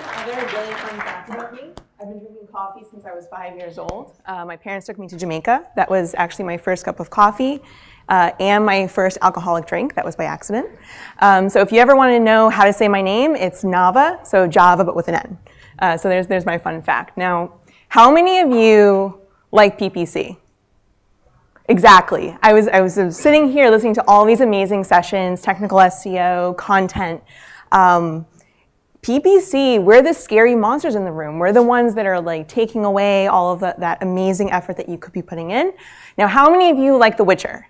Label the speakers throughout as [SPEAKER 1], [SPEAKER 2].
[SPEAKER 1] other really fun fact about me. I've been drinking coffee since I was five years old. Uh, my parents took me to Jamaica. That was actually my first cup of coffee uh, and my first alcoholic drink. That was by accident. Um, so if you ever want to know how to say my name, it's Navah, so Java but with an N. Uh, so there's, there's my fun fact. Now, how many of you like PPC? Exactly. I was, I was sitting here listening to all these amazing sessions, technical SEO, content. Um, PPC, we're the scary monsters in the room. We're the ones that are like taking away all of the, that amazing effort that you could be putting in. Now, how many of you like The Witcher?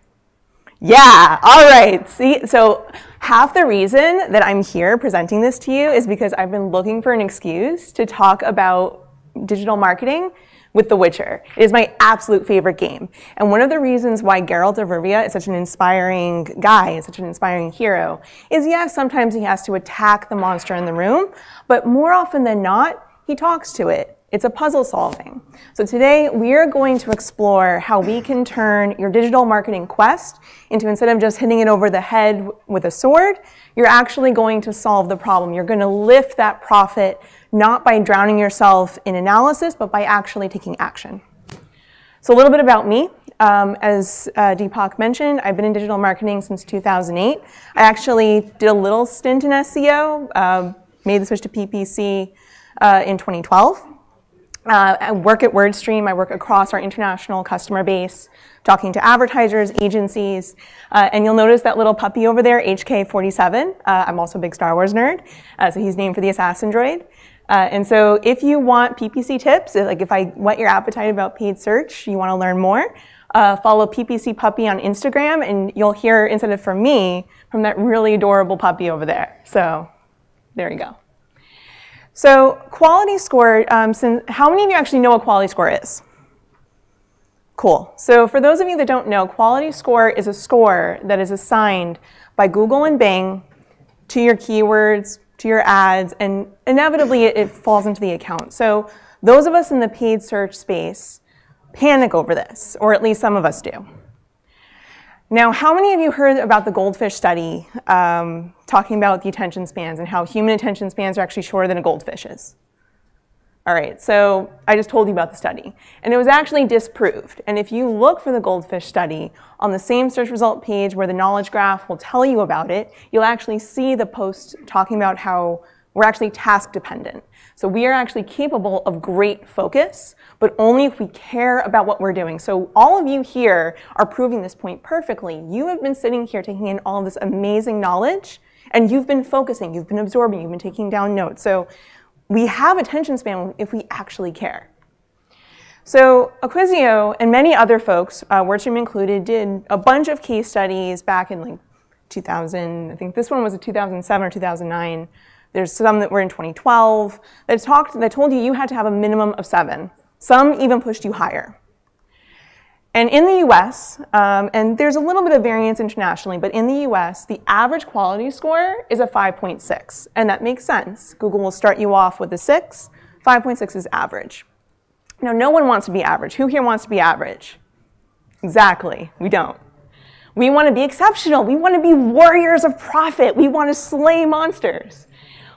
[SPEAKER 1] Yeah, all right. See, so half the reason that I'm here presenting this to you is because I've been looking for an excuse to talk about digital marketing with The Witcher. It is my absolute favorite game. And one of the reasons why Geralt of Rivia is such an inspiring guy and such an inspiring hero is yes, sometimes he has to attack the monster in the room, but more often than not, he talks to it. It's a puzzle solving. So today we are going to explore how we can turn your digital marketing quest into instead of just hitting it over the head with a sword, you're actually going to solve the problem. You're going to lift that profit not by drowning yourself in analysis, but by actually taking action. So a little bit about me. Um, as uh, Deepak mentioned, I've been in digital marketing since 2008. I actually did a little stint in SEO, uh, made the switch to PPC uh, in 2012. Uh, I work at WordStream. I work across our international customer base, talking to advertisers, agencies, uh, and you'll notice that little puppy over there, HK47. Uh, I'm also a big Star Wars nerd, so he's named for the assassin droid. Uh, and so if you want PPC tips, like if I whet your appetite about paid search, you want to learn more, uh, follow PPC Puppy on Instagram, and you'll hear, instead of from me, from that really adorable puppy over there. So there you go. So quality score, um, since, how many of you actually know what quality score is? Cool. So for those of you that don't know, quality score is a score that is assigned by Google and Bing to your keywords, to your ads, and inevitably it, it falls into the account. So those of us in the paid search space panic over this, or at least some of us do. Now, how many of you heard about the goldfish study um, talking about the attention spans and how human attention spans are actually shorter than a goldfish's? All right, so I just told you about the study. And it was actually disproved. And if you look for the goldfish study on the same search result page where the knowledge graph will tell you about it, you'll actually see the post talking about how we're actually task dependent. So we are actually capable of great focus, but only if we care about what we're doing. So all of you here are proving this point perfectly. You have been sitting here taking in all this amazing knowledge, and you've been focusing, you've been absorbing, you've been taking down notes. So we have attention span if we actually care. So Acquisio and many other folks, uh, WordStream included, did a bunch of case studies back in like 2000. I think this one was a 2007 or 2009. There's some that were in 2012 that talked that told you you had to have a minimum of seven. Some even pushed you higher. And in the US, um, and there's a little bit of variance internationally, but in the US, the average quality score is a 5.6. And that makes sense. Google will start you off with a 6. 5.6 is average. Now, no one wants to be average. Who here wants to be average? Exactly. We don't. We want to be exceptional. We want to be warriors of profit. We want to slay monsters.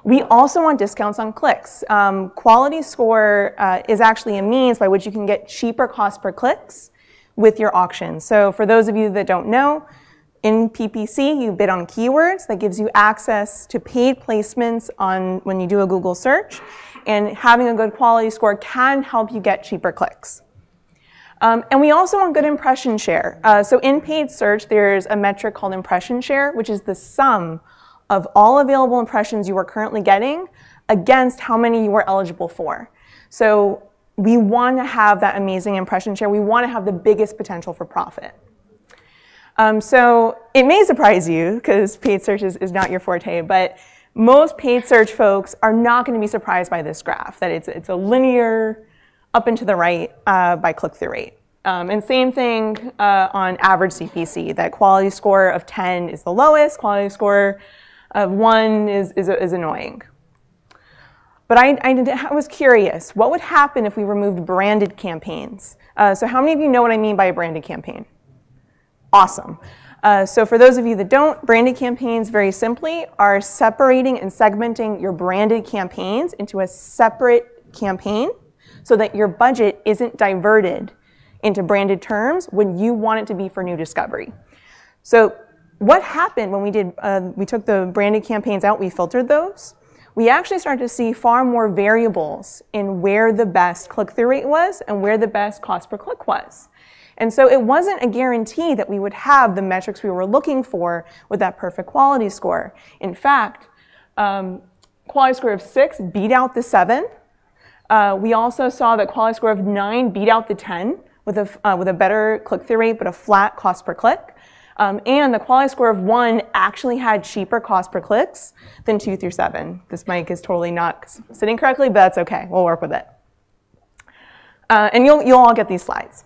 [SPEAKER 1] We also want discounts on clicks. Um, quality score uh, is actually a means by which you can get cheaper cost per clicks with your auction. So for those of you that don't know, in PPC, you bid on keywords. That gives you access to paid placements on when you do a Google search. And having a good quality score can help you get cheaper clicks. Um, and we also want good impression share. Uh, so in paid search, there's a metric called impression share, which is the sum of all available impressions you are currently getting against how many you are eligible for. So we want to have that amazing impression share. We want to have the biggest potential for profit. Um, so it may surprise you because paid search is, is not your forte, but most paid search folks are not going to be surprised by this graph, that it's, it's a linear up and to the right uh, by click-through rate. Um, and same thing uh, on average CPC, that quality score of 10 is the lowest, quality score of 1 is, is, is annoying. But I, I, was curious, what would happen if we removed branded campaigns? Uh, so how many of you know what I mean by a branded campaign? Awesome. Uh, so for those of you that don't, branded campaigns very simply are separating and segmenting your branded campaigns into a separate campaign so that your budget isn't diverted into branded terms when you want it to be for new discovery. So what happened when we did, uh, we took the branded campaigns out, we filtered those, we actually started to see far more variables in where the best click-through rate was and where the best cost per click was. And so it wasn't a guarantee that we would have the metrics we were looking for with that perfect quality score. In fact, um, quality score of six beat out the seven. Uh, we also saw that quality score of nine beat out the 10 with a, uh, with a better click-through rate but a flat cost per click. Um, and the quality score of one actually had cheaper cost per clicks than two through seven. This mic is totally not sitting correctly, but that's okay. We'll work with it. Uh, and you'll, you'll all get these slides.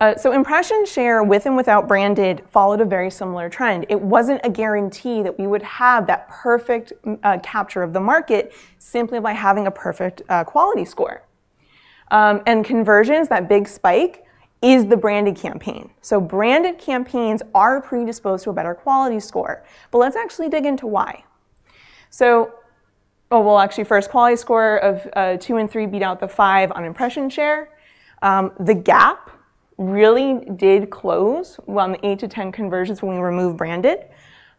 [SPEAKER 1] Uh, so impression share with and without branded followed a very similar trend. It wasn't a guarantee that we would have that perfect uh, capture of the market simply by having a perfect uh, quality score. Um, and conversions, that big spike, is the branded campaign. So branded campaigns are predisposed to a better quality score. But let's actually dig into why. So, oh, well, actually, first quality score of uh, two and three beat out the five on impression share. Um, the gap really did close on the 8 to 10 conversions when we removed branded.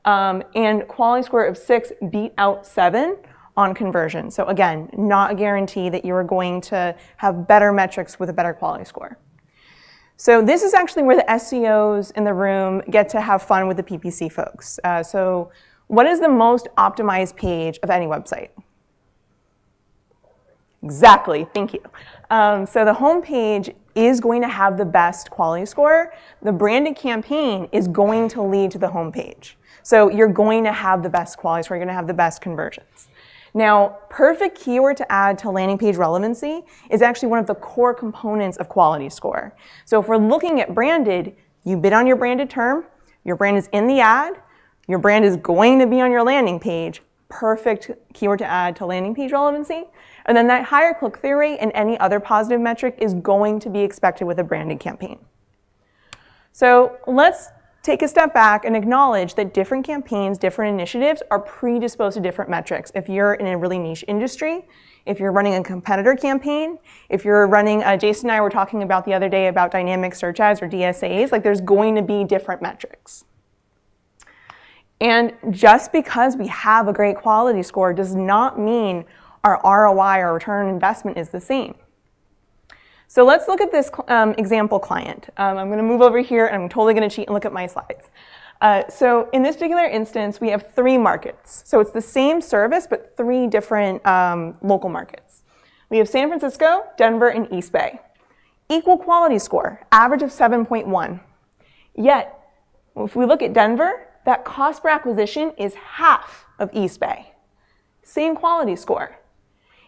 [SPEAKER 1] Um, and quality score of 6 beat out 7 on conversion. So again, not a guarantee that you're going to have better metrics with a better quality score. So this is actually where the SEOs in the room get to have fun with the PPC folks. Uh, so what is the most optimized page of any website? Exactly, thank you. Um, so the home page is going to have the best quality score. The branded campaign is going to lead to the home page. So you're going to have the best quality score, you're going to have the best conversions. Now, perfect keyword to ad to landing page relevancy is actually one of the core components of quality score. So if we're looking at branded, you bid on your branded term, your brand is in the ad, your brand is going to be on your landing page, perfect keyword to ad to landing page relevancy. And then that higher click-through rate and any other positive metric is going to be expected with a branded campaign. So let's take a step back and acknowledge that different campaigns, different initiatives are predisposed to different metrics. If you're in a really niche industry, if you're running a competitor campaign, if you're running, uh, Jason and I were talking about the other day about dynamic search ads or DSAs, like there's going to be different metrics. And just because we have a great quality score does not mean our ROI, our return on investment, is the same. So let's look at this um, example client. Um, I'm going to move over here, and I'm totally going to cheat and look at my slides. Uh, so in this particular instance, we have three markets. So it's the same service, but three different um, local markets. We have San Francisco, Denver, and East Bay. Equal quality score, average of 7.1. Yet, if we look at Denver, that cost per acquisition is half of East Bay. Same quality score.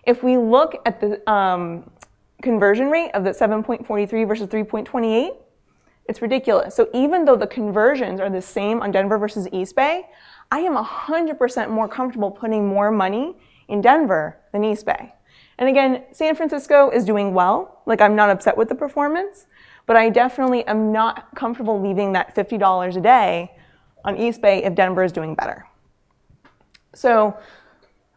[SPEAKER 1] If we look at the um, conversion rate of the 7.43 versus 3.28, it's ridiculous. So even though the conversions are the same on Denver versus East Bay, I am 100% more comfortable putting more money in Denver than East Bay. And again, San Francisco is doing well. Like I'm not upset with the performance, but I definitely am not comfortable leaving that $50 a day on East Bay if Denver is doing better. So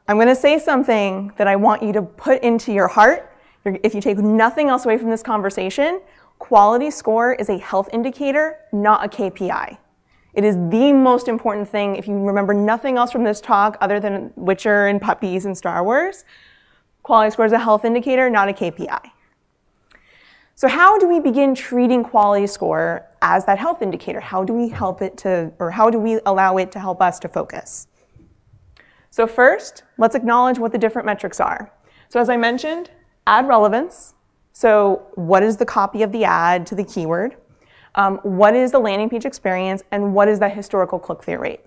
[SPEAKER 1] I'm going to say something that I want you to put into your heart. If you take nothing else away from this conversation, quality score is a health indicator, not a KPI. It is the most important thing if you remember nothing else from this talk other than Witcher and puppies and Star Wars. Quality score is a health indicator, not a KPI. So how do we begin treating quality score as that health indicator? How do we help it to, or how do we allow it to help us to focus? So first, let's acknowledge what the different metrics are. So as I mentioned, ad relevance. So what is the copy of the ad to the keyword? Um, what is the landing page experience? And what is that historical click-through rate?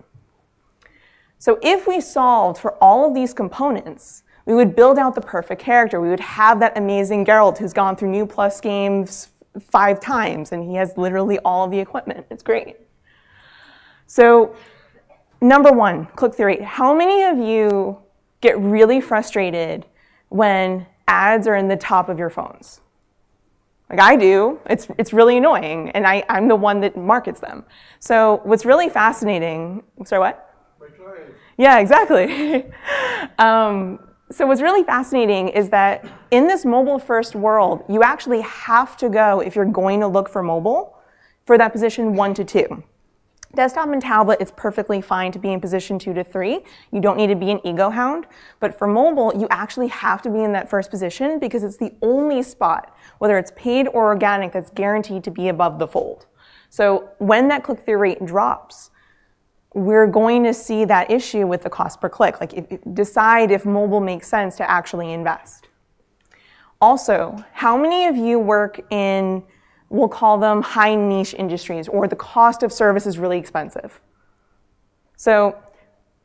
[SPEAKER 1] So if we solved for all of these components, we would build out the perfect character. We would have that amazing Geralt who's gone through new plus games five times and he has literally all of the equipment. It's great. So Number one, click-through rate. How many of you get really frustrated when ads are in the top of your phones? Like I do. It's, it's really annoying, and I, I'm the one that markets them. So what's really fascinating, sorry, what? Yeah, exactly. um, so what's really fascinating is that in this mobile first world, you actually have to go, if you're going to look for mobile, for that position one to two. Desktop and tablet, it's perfectly fine to be in position two to three. You don't need to be an ego hound. But for mobile, you actually have to be in that first position because it's the only spot, whether it's paid or organic, that's guaranteed to be above the fold. So when that click-through rate drops, we're going to see that issue with the cost per click. Like if, decide if mobile makes sense to actually invest. Also, how many of you work in, we'll call them high niche industries or the cost of service is really expensive? So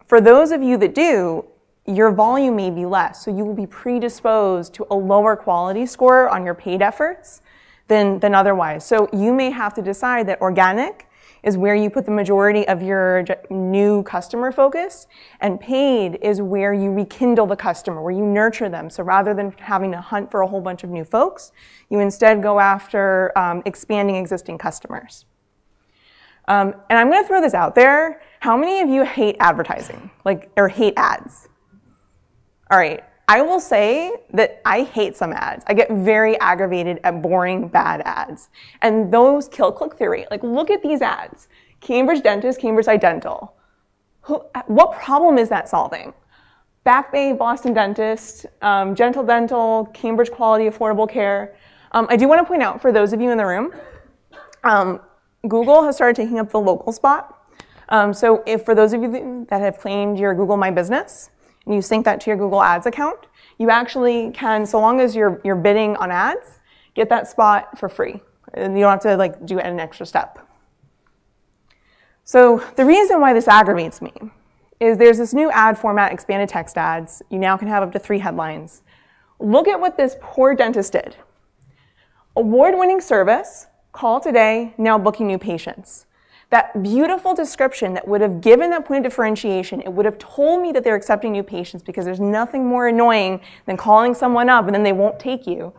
[SPEAKER 1] for those of you that do, your volume may be less, so you will be predisposed to a lower quality score on your paid efforts than, than otherwise. So you may have to decide that organic is where you put the majority of your new customer focus, and paid is where you rekindle the customer, where you nurture them. So rather than having to hunt for a whole bunch of new folks, you instead go after um, expanding existing customers. Um, and I'm going to throw this out there. How many of you hate advertising, like, or hate ads? All right, I will say that I hate some ads. I get very aggravated at boring, bad ads. And those kill click-through rate. Like, look at these ads. Cambridge Dentist, Cambridge Eye Dental. Who, what problem is that solving? Back Bay, Boston Dentist, um, Gentle Dental, Cambridge Quality Affordable Care. Um, I do want to point out for those of you in the room, um, Google has started taking up the local spot. Um, so if for those of you that have claimed your Google My Business, and you sync that to your Google Ads account, you actually can, so long as you're, you're bidding on ads, get that spot for free. And you don't have to like do an extra step. So the reason why this aggravates me is there's this new ad format, expanded text ads. You now can have up to three headlines. Look at what this poor dentist did. Award-winning service, call today, now booking new patients that beautiful description that would have given that point of differentiation, it would have told me that they're accepting new patients because there's nothing more annoying than calling someone up and then they won't take you.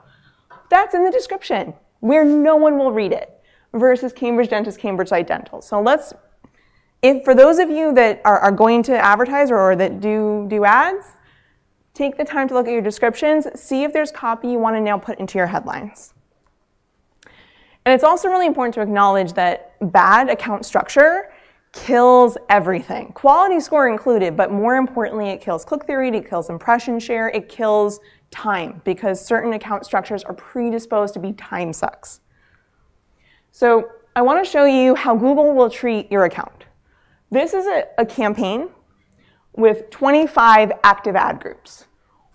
[SPEAKER 1] That's in the description where no one will read it versus Cambridge Dentist, Cambridge Dental. So let's, if for those of you that are, are going to advertise or, or that do, do ads, take the time to look at your descriptions, see if there's copy you want to now put into your headlines. And it's also really important to acknowledge that bad account structure kills everything, quality score included, but more importantly, it kills click-through rate, it kills impression share, it kills time because certain account structures are predisposed to be time sucks. So I want to show you how Google will treat your account. This is a, a campaign with 25 active ad groups.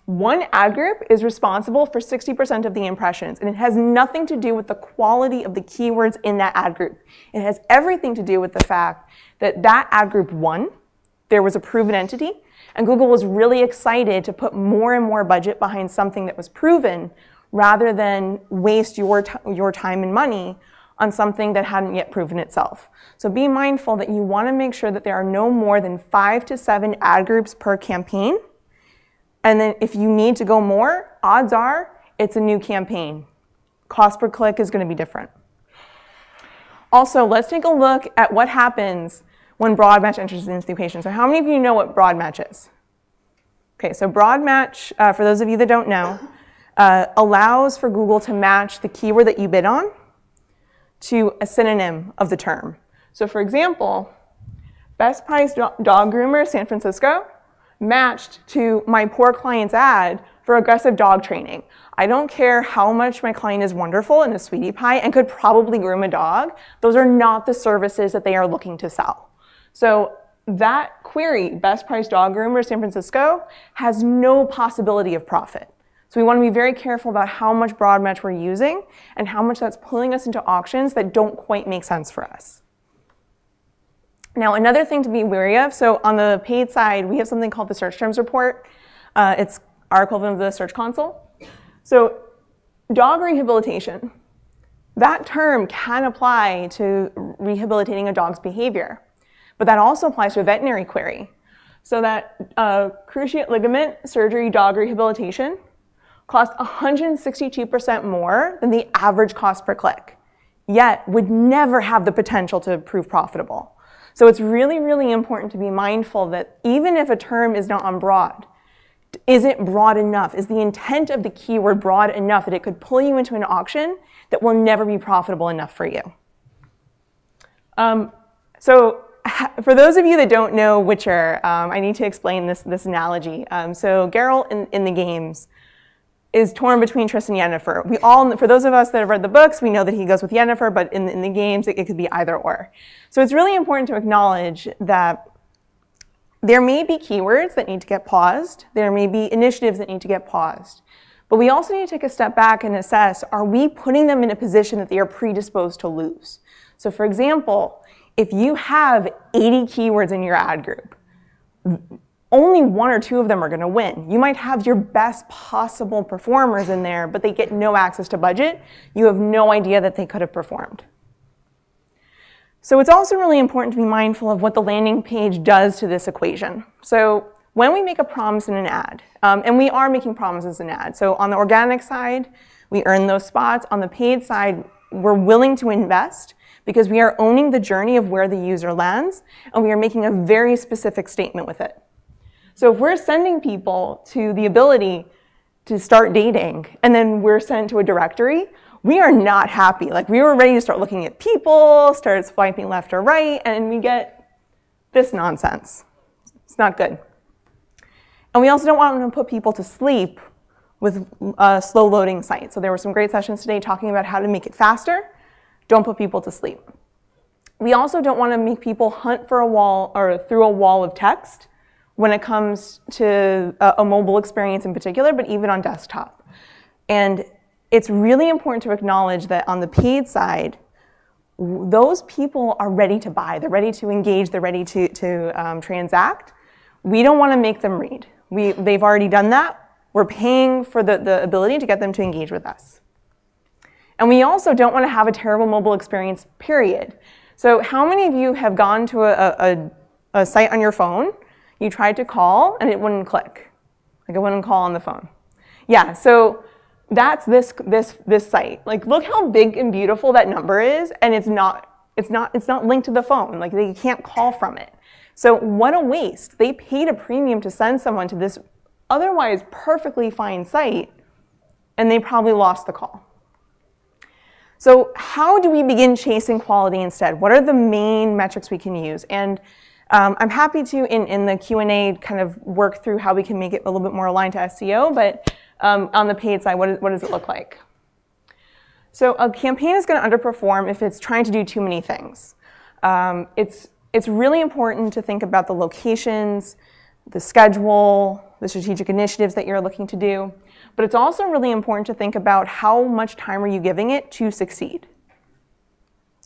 [SPEAKER 1] One ad group is responsible for 60% of the impressions, and it has nothing to do with the quality of the keywords in that ad group. It has everything to do with the fact that that ad group won, there was a proven entity, and Google was really excited to put more and more budget behind something that was proven rather than waste your, your time and money on something that hadn't yet proven itself. So be mindful that you want to make sure that there are no more than five to seven ad groups per campaign and then if you need to go more, odds are it's a new campaign. Cost per click is going to be different. Also, let's take a look at what happens when broad match enters into new patients. So how many of you know what broad match is? Okay, so BroadMatch, uh, for those of you that don't know, uh, allows for Google to match the keyword that you bid on to a synonym of the term. So for example, best price dog groomer San Francisco matched to my poor client's ad for aggressive dog training. I don't care how much my client is wonderful and a sweetie pie and could probably groom a dog. Those are not the services that they are looking to sell. So that query, best price dog groomer San Francisco, has no possibility of profit. So we want to be very careful about how much broad match we're using and how much that's pulling us into auctions that don't quite make sense for us. Now, another thing to be wary of, so on the paid side, we have something called the search terms report. Uh, it's our equivalent of the search console. So dog rehabilitation, that term can apply to rehabilitating a dog's behavior, but that also applies to a veterinary query. So that uh, cruciate ligament surgery dog rehabilitation cost 162% more than the average cost per click, yet would never have the potential to prove profitable. So it's really, really important to be mindful that even if a term is not on broad, is it broad enough? Is the intent of the keyword broad enough that it could pull you into an auction that will never be profitable enough for you? Um, so for those of you that don't know Witcher, um, I need to explain this, this analogy. Um, so Geralt in, in the games is torn between Triss and Yennefer. We all, for those of us that have read the books, we know that he goes with Yennefer, but in, in the games, it, it could be either or. So it's really important to acknowledge that there may be keywords that need to get paused. There may be initiatives that need to get paused. But we also need to take a step back and assess, are we putting them in a position that they are predisposed to lose? So for example, if you have 80 keywords in your ad group, only one or two of them are going to win. You might have your best possible performers in there, but they get no access to budget. You have no idea that they could have performed. So it's also really important to be mindful of what the landing page does to this equation. So when we make a promise in an ad, um, and we are making promises in an ad. So on the organic side, we earn those spots. On the paid side, we're willing to invest because we are owning the journey of where the user lands, and we are making a very specific statement with it. So if we're sending people to the ability to start dating, and then we're sent to a directory, we are not happy. Like we were ready to start looking at people, start swiping left or right, and we get this nonsense. It's not good. And we also don't want to put people to sleep with a slow loading sites. So there were some great sessions today talking about how to make it faster. Don't put people to sleep. We also don't want to make people hunt for a wall or through a wall of text when it comes to a, a mobile experience in particular, but even on desktop. And it's really important to acknowledge that on the paid side, those people are ready to buy, they're ready to engage, they're ready to, to um, transact. We don't want to make them read. We, they've already done that. We're paying for the, the ability to get them to engage with us. And we also don't want to have a terrible mobile experience, period. So how many of you have gone to a, a, a site on your phone, you tried to call, and it wouldn't click? Like it wouldn't call on the phone. Yeah, so that's this, this, this site. Like, look how big and beautiful that number is, and it's not, it's not, it's not linked to the phone. Like, they can't call from it. So what a waste. They paid a premium to send someone to this otherwise perfectly fine site, and they probably lost the call. So how do we begin chasing quality instead? What are the main metrics we can use? And um, I'm happy to, in, in the Q&A, kind of work through how we can make it a little bit more aligned to SEO, but um, on the paid side, what, is, what does it look like? So a campaign is going to underperform if it's trying to do too many things. Um, it's, it's really important to think about the locations, the schedule, the strategic initiatives that you're looking to do. But it's also really important to think about how much time are you giving it to succeed.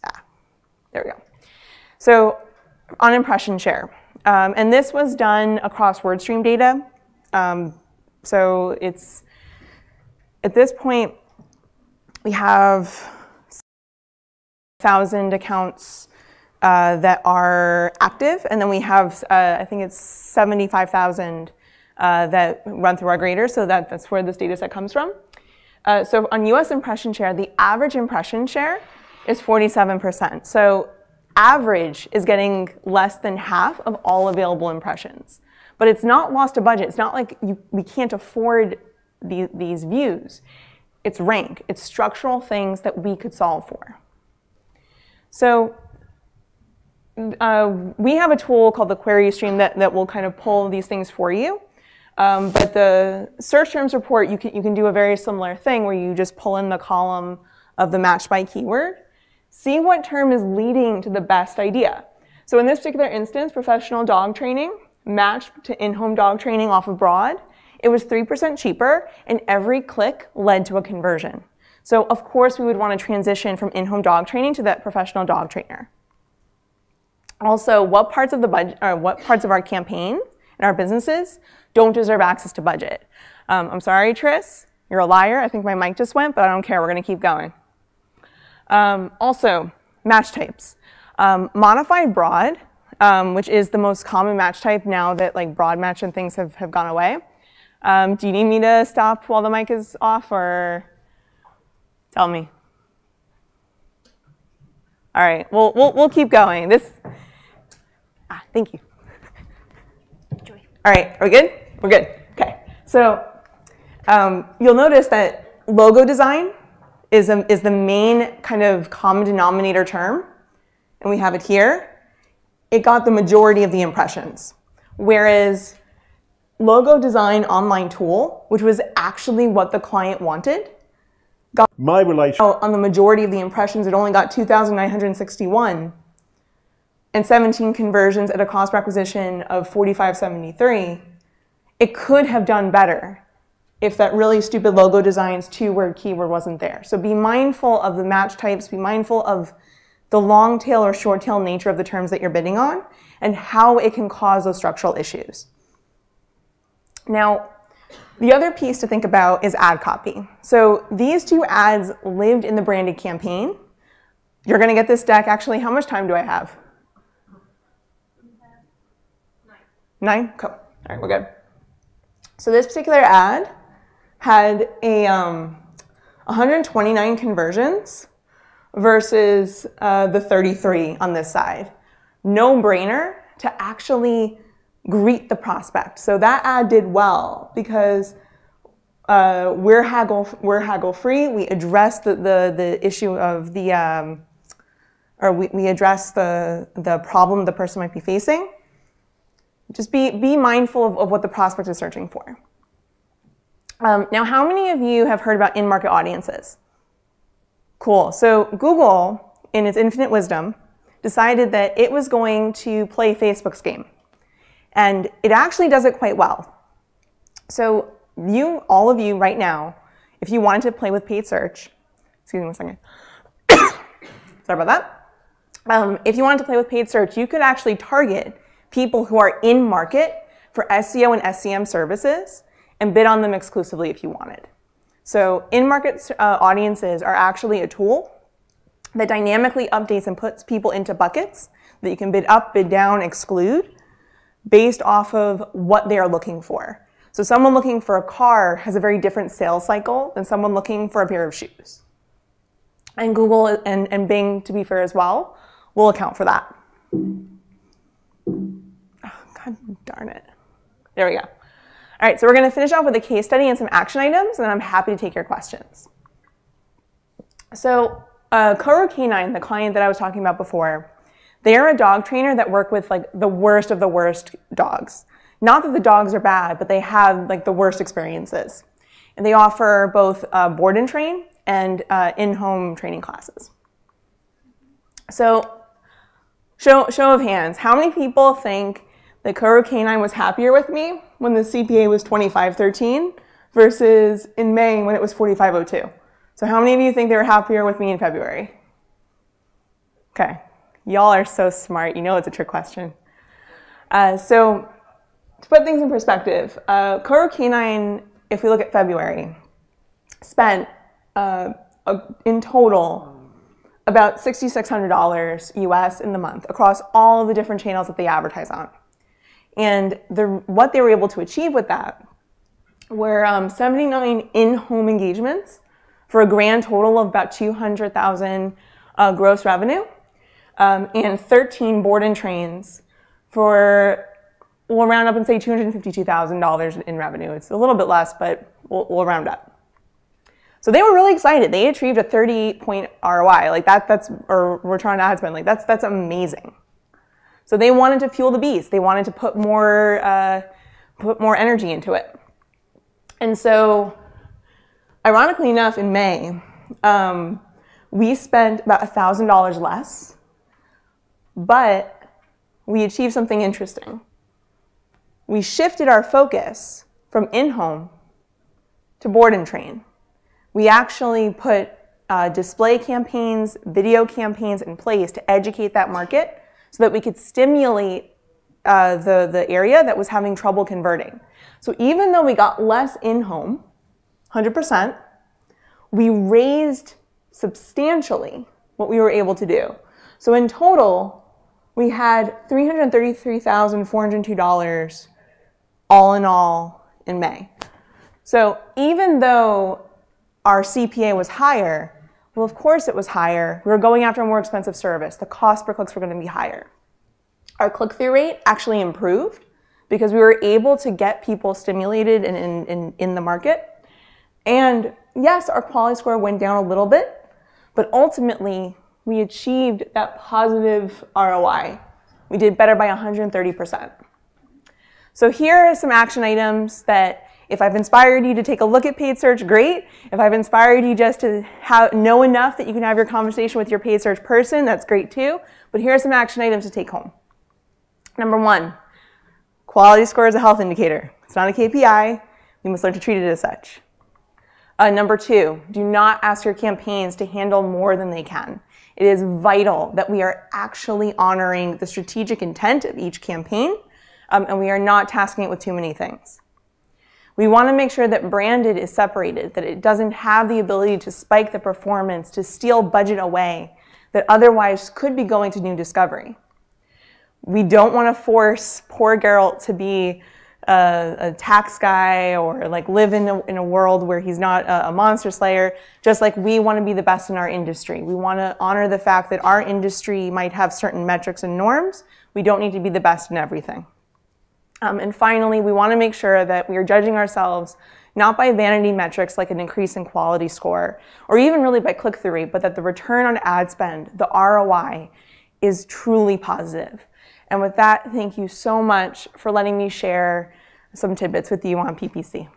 [SPEAKER 1] Ah, there we go. So on impression share. Um, and this was done across WordStream data. Um, so it's, at this point, we have 1,000 accounts uh, that are active, and then we have, uh, I think it's 75,000 uh, that run through our grader, so that, that's where this data set comes from. Uh, so on US impression share, the average impression share is 47%. So average is getting less than half of all available impressions. But it's not lost a budget. It's not like you, we can't afford the, these views. It's rank. It's structural things that we could solve for. So uh, we have a tool called the query stream that, that will kind of pull these things for you. Um, but the search terms report, you can, you can do a very similar thing where you just pull in the column of the match by keyword, see what term is leading to the best idea. So in this particular instance, professional dog training, matched to in-home dog training off of Broad, it was 3% cheaper, and every click led to a conversion. So of course we would want to transition from in-home dog training to that professional dog trainer. Also, what parts of the budget, or what parts of our campaign and our businesses don't deserve access to budget? Um, I'm sorry, Triss, you're a liar. I think my mic just went, but I don't care. We're going to keep going. Um, also, match types. Um, modified broad um, which is the most common match type now that like broad match and things have, have gone away. Um, do you need me to stop while the mic is off or tell me? All right, we'll, we'll, we'll keep going. This, ah, thank you. Joy. All right, are we good? We're good. Okay, so um, you'll notice that logo design is, a, is the main kind of common denominator term, and we have it here. It got the majority of the impressions, whereas logo design online tool, which was actually what the client wanted,
[SPEAKER 2] got my relation oh,
[SPEAKER 1] on the majority of the impressions. It only got 2,961 and 17 conversions at a cost per acquisition of 45.73. It could have done better if that really stupid logo designs two word keyword wasn't there. So be mindful of the match types, be mindful of the long tail or short tail nature of the terms that you're bidding on and how it can cause those structural issues. Now, the other piece to think about is ad copy. So these two ads lived in the branded campaign. You're going to get this deck. Actually, how much time do I have? Nine. Nine? Cool. All right, we're good. So this particular ad had a um, 129 conversions versus uh, the 33 on this side. No brainer to actually greet the prospect. So that ad did well because uh, we're haggle we're haggle free. We address the, the, the issue of the um, or we, we address the the problem the person might be facing. Just be be mindful of, of what the prospect is searching for. Um, now, how many of you have heard about in-market audiences? Cool. So Google, in its infinite wisdom, decided that it was going to play Facebook's game. And it actually does it quite well. So you, all of you right now, if you wanted to play with paid search, excuse me one second. Sorry about that. Um, if you wanted to play with paid search, you could actually target people who are in market for SEO and SEM services and bid on them exclusively if you wanted. So in-market uh, audiences are actually a tool that dynamically updates and puts people into buckets that you can bid up, bid down, exclude based off of what they are looking for. So someone looking for a car has a very different sales cycle than someone looking for a pair of shoes. And Google and, and Bing, to be fair as well, will account for that. Oh, God darn it. There we go. All right, so we're going to finish off with a case study and some action items, and then I'm happy to take your questions. So uh, Koro Canine, the client that I was talking about before, they are a dog trainer that work with like the worst of the worst dogs. Not that the dogs are bad, but they have like the worst experiences. And they offer both uh, board and train and uh, in-home training classes. So show, show of hands, how many people think that Koro Canine was happier with me when the CPA was 2513 versus in May when it was 4502? So how many of you think they were happier with me in February? Okay, Y'all are so smart. You know it's a trick question. Uh, so to put things in perspective, uh, Koro Canine, if we look at February, spent uh, in total about $6,600 US in the month across all the different channels that they advertise on. And the, what they were able to achieve with that were um, 79 in-home engagements for a grand total of about 200,000 uh, gross revenue um, and 13 board and trains for, we'll round up and say $252,000 in revenue. It's a little bit less, but we'll, we'll round up. So they were really excited. They achieved a 30 point ROI. Like that, that's, or return on ad spend. Like that's, that's amazing. So they wanted to fuel the beast. They wanted to put more, uh, put more energy into it. And so, ironically enough, in May, um, we spent about $1,000 less but we achieved something interesting. We shifted our focus from in-home to board and train. We actually put uh, display campaigns, video campaigns in place to educate that market so that we could stimulate uh, the, the area that was having trouble converting. So even though we got less in-home, 100%, we raised substantially what we were able to do. So in total, we had $333,402 all in all in May. So even though our CPA was higher, well, of course it was higher. We were going after a more expensive service. The cost per clicks were going to be higher. Our click through rate actually improved because we were able to get people stimulated in, in, in, in the market. And yes, our quality score went down a little bit, but ultimately we achieved that positive ROI. We did better by 130%. So here are some action items that if I've inspired you to take a look at paid search, great. If I've inspired you just to have, know enough that you can have your conversation with your paid search person, that's great too. But here are some action items to take home. Number one, quality score is a health indicator. It's not a KPI. We must learn to treat it as such. Uh, number two, do not ask your campaigns to handle more than they can. It is vital that we are actually honoring the strategic intent of each campaign um, and we are not tasking it with too many things. We want to make sure that branded is separated, that it doesn't have the ability to spike the performance, to steal budget away, that otherwise could be going to new discovery. We don't want to force poor Geralt to be a, a, tax guy or like live in a, in a world where he's not a, a monster slayer, just like we want to be the best in our industry. We want to honor the fact that our industry might have certain metrics and norms. We don't need to be the best in everything. Um, and finally, we want to make sure that we are judging ourselves not by vanity metrics like an increase in quality score, or even really by click-through rate, but that the return on ad spend, the ROI, is truly positive. And with that, thank you so much for letting me share some tidbits with you on PPC.